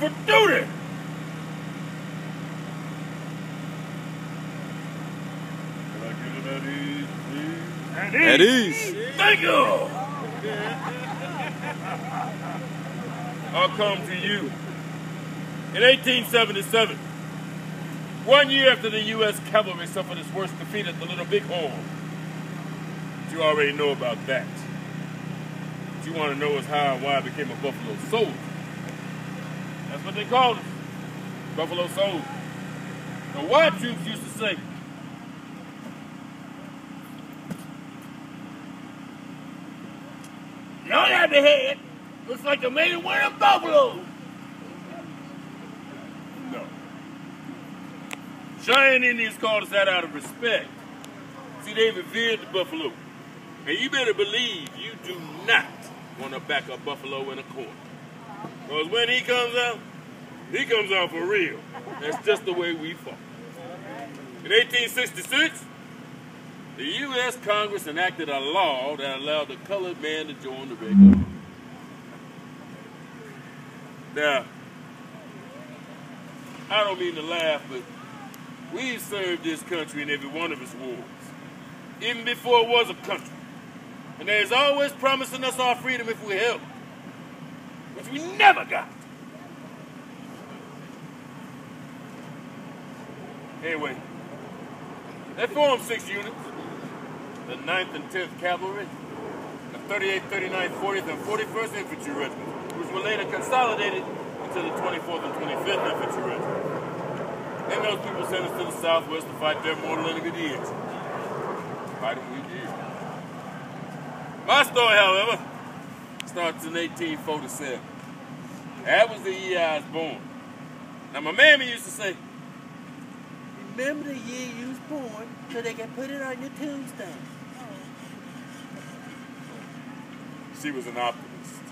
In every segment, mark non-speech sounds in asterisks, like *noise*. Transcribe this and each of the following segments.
reporting for duty. Can I get it at ease, please? At At ease. Thank you. I'll come to you. In 1877, one year after the U.S. cavalry suffered its worst defeat at the Little Bighorn. But you already know about that. What you want to know is how and why I became a Buffalo Soldier. That's what they called us. Buffalo Soldiers. The white troops used to say, don't have the head. Looks like a man wearing buffalo. No. Cheyenne Indians called us that out of respect. See, they revered the buffalo. And you better believe you do not want to back a buffalo in a corner. Because when he comes out, he comes out for real. That's just the way we fought. In 1866, the U.S. Congress enacted a law that allowed the colored man to join the Red Guard. Now, I don't mean to laugh, but we served this country in every one of its wars, even before it was a country. And there's always promising us our freedom if we help, which we never got. Anyway, they formed six units the 9th and 10th Cavalry, the 38th, 39th, 40th, and 41st Infantry Regiment, which were later consolidated into the 24th and 25th Infantry Regiment. Then those people sent us to the southwest to fight their mortal enemy, the Indians. Fight them we did. My story, however, starts in 1847. That was the year I was born. Now, my mammy used to say, Remember the year you was born so they can put it on your tombstone. She was an optimist.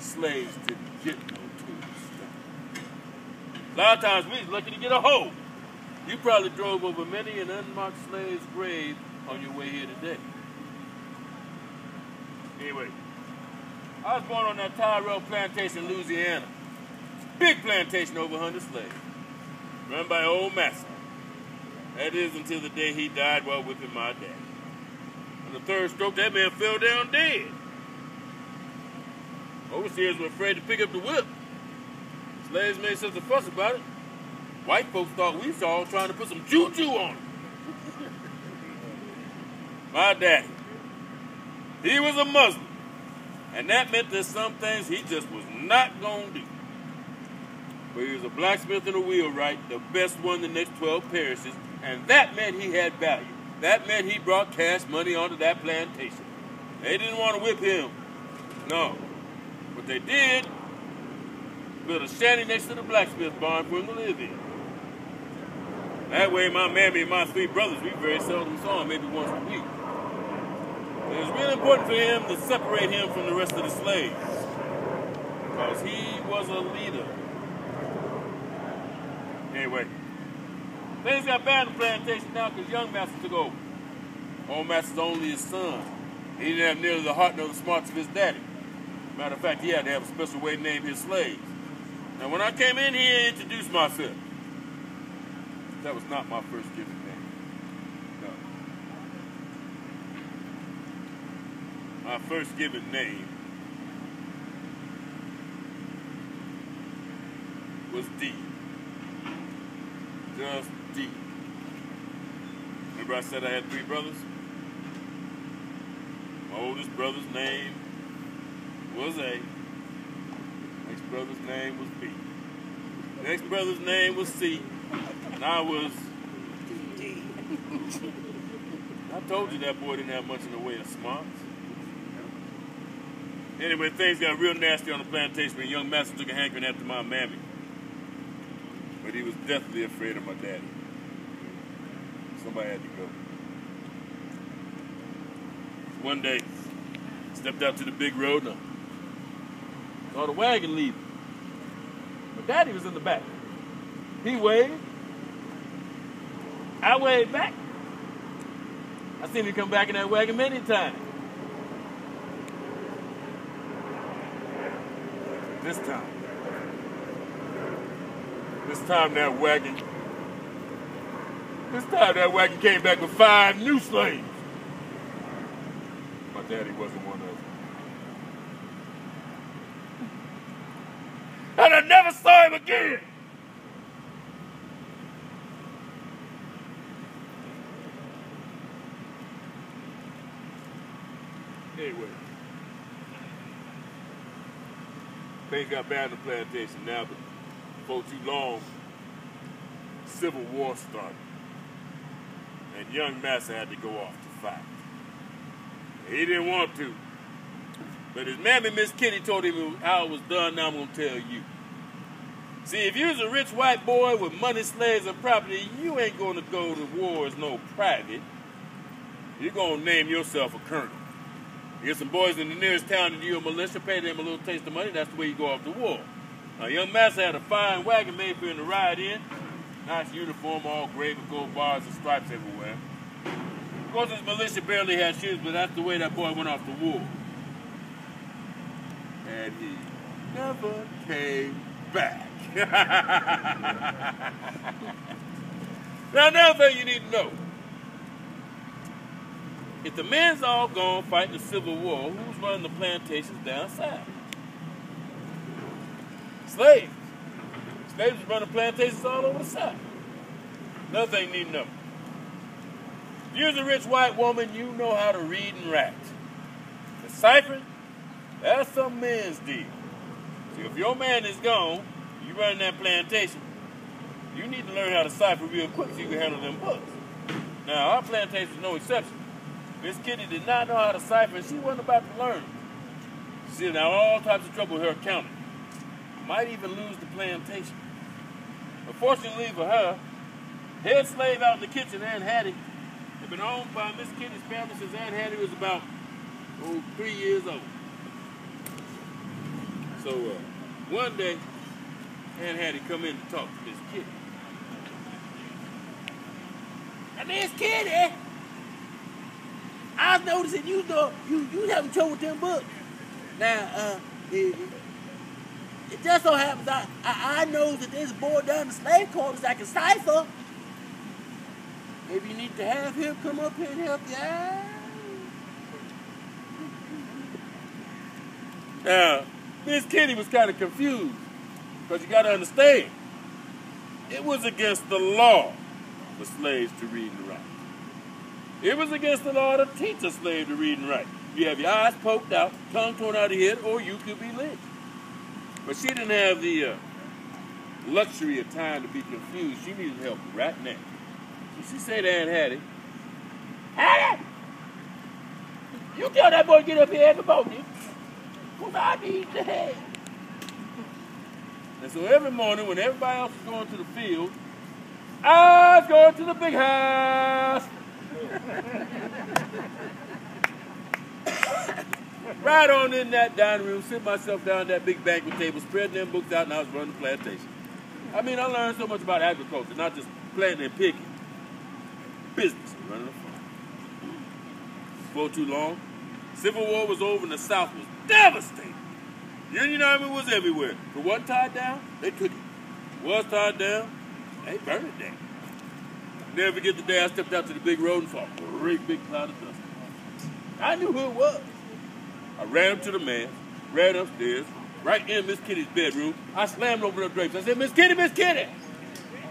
Slaves didn't get no tombstone. A lot of times we was lucky to get a hoe. You probably drove over many an unmarked slave's grave on your way here today. Anyway, I was born on that Tyrell plantation in Louisiana. Big plantation, over 100 slaves. Run by old Massa. That is until the day he died while whipping my dad. On the third stroke, that man fell down dead. Overseers were afraid to pick up the whip. Slaves made such a fuss about it. White folks thought we was all trying to put some juju on it. *laughs* my daddy, he was a Muslim. And that meant there's some things he just was not going to do. But he was a blacksmith and a wheelwright, the best one in the next 12 parishes, and that meant he had value. That meant he brought cash money onto that plantation. They didn't want to whip him. No. What they did, built a shanty next to the blacksmith barn for him to live in. That way, my mammy and my three brothers, we very seldom saw him, maybe once a week. It was really important for him to separate him from the rest of the slaves. Because he was a leader. Anyway, things got bad in the plantation now because young master took over. Old master's only his son. He didn't have nearly the heart nor the smarts of his daddy. Matter of fact, he had to have a special way to name his slaves. Now, when I came in here and introduced myself, that was not my first given name. No. My first given name was D. Just D. Remember I said I had three brothers? My oldest brother's name was A. Next brother's name was B. Next brother's name was C. And I was D. *laughs* I told you that boy didn't have much in the way of smarts. Anyway, things got real nasty on the plantation when young master took a hankering after my mammy. But he was deathly afraid of my daddy. Somebody had to go. One day, stepped out to the big road and I saw the wagon leave. My daddy was in the back. He waved. I waved back. I seen him come back in that wagon many times. This time. This time that wagon. This time that wagon came back with five new slaves. My daddy wasn't one of them. And I never saw him again. Anyway. Things got bad in the plantation now, but before too long, Civil War started. And young Massa had to go off to fight. He didn't want to. But his mammy, Miss Kitty, told him how it was done. Now I'm to tell you. See, if you was a rich white boy with money, slaves, and property, you ain't going to go to war as no private. You're to name yourself a colonel. Get some boys in the nearest town and you a militia, pay them a little taste of money, that's the way you go off the war. Now, young master had a fine wagon made for him to ride in. Nice uniform, all gray with gold bars and stripes everywhere. Of course, his militia barely had shoes, but that's the way that boy went off the war. And he never came back. *laughs* now, another thing you need to know. If the men's all gone fighting the Civil War, who's running the plantations down south? Slaves. Slaves was running plantations all over the south. Another thing you need know. If you're a rich white woman, you know how to read and write. Deciphering, that's some men's deal. So if your man is gone, you run that plantation, you need to learn how to cipher real quick so you can handle them books. Now, our plantation is no exception. Miss Kitty did not know how to cipher, and she wasn't about to learn. She had all types of trouble with her accounting. Might even lose the plantation. But fortunately for her, head slave out in the kitchen, Aunt Hattie, had been owned by Miss Kitty's family since Aunt Hattie was about oh, three years old. So uh, one day, Aunt Hattie come in to talk to Miss Kitty. Miss Kitty, I was noticing you know you you having trouble with them books. Now, uh, it, it just so happens I, I, I know that there's a boy down the slave quarters that can cipher. Maybe you need to have him come up here and help you out. Now, Miss Kitty was kind of confused because you got to understand, it was against the law for slaves to read and write. It was against the law to teach a slave to read and write. You have your eyes poked out, tongue torn out of your head, or you could be lynched. But she didn't have the uh, luxury of time to be confused. She needed help right now. So she said to Aunt Hattie, Hattie! You tell that boy to get up here and every morning, because I need the help. And so every morning when everybody else was going to the field, I was going to the big house. Right on in that dining room, sit myself down at that big banquet table, spreading them books out, and I was running the plantation. I mean, I learned so much about agriculture, not just planting and picking. Business, running a farm. For too long, Civil War was over and the South was devastated. Union Army was everywhere. It wasn't tied down, they took it. Was tied down, they burned it down. Never forget the day I stepped out to the big road and saw a great big cloud of dust. I knew who it was. I ran up to the man, ran upstairs, right in Miss Kitty's bedroom. I slammed over the drapes. I said, Miss Kitty, Miss Kitty,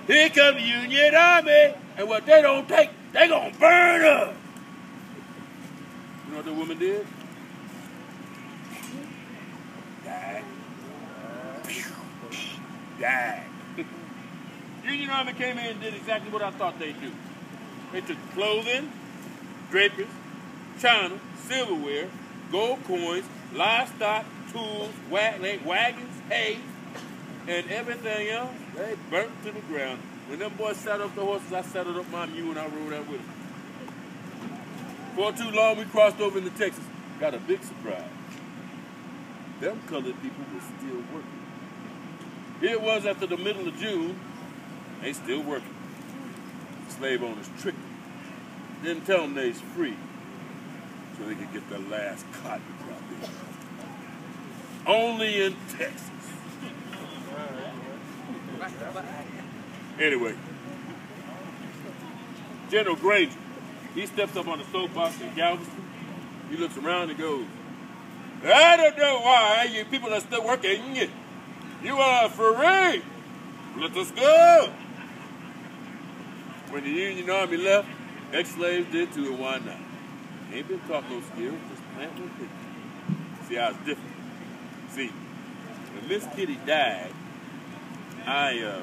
here comes the Union Army, and what they don't take, they gonna burn up. You know what the woman did? Died. Died. *laughs* Union Army came in and did exactly what I thought they'd do. They took clothing, draperies, china, silverware, gold coins, livestock, tools, wagons, hay, and everything else. They burnt to the ground. When them boys saddled up the horses, I saddled up my mule and I rode out with them. For too long, we crossed over into Texas. Got a big surprise. Them colored people were still working. It was after the middle of June, they still working. Slave owners tricked them. Didn't tell them they's free so they could get their last cotton crop in. only in Texas. Anyway, General Granger, he steps up on the soapbox in Galveston. He looks around and goes, I don't know why you people are still working. You are free. Let us go. When the Union Army left, ex-slaves did too, and why not? Ain't been taught no skills, just plant one thing. See how it's different. See, when Miss Kitty died, I uh,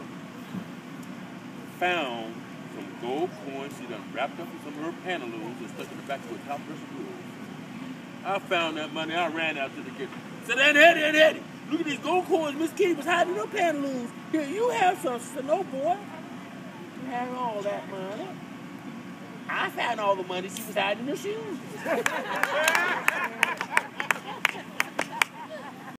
found some gold coins she done wrapped up in some of her pantaloons and stuck in the back of her top dress drawers. I found that money. I ran out to the kitchen. Said, Aunt Eddie, Hetty, look at these gold coins Miss Kitty was hiding in her pantaloons. Here, you have some. Said, no, boy. Have all that money. I found all the money she was hiding in her shoes. *laughs*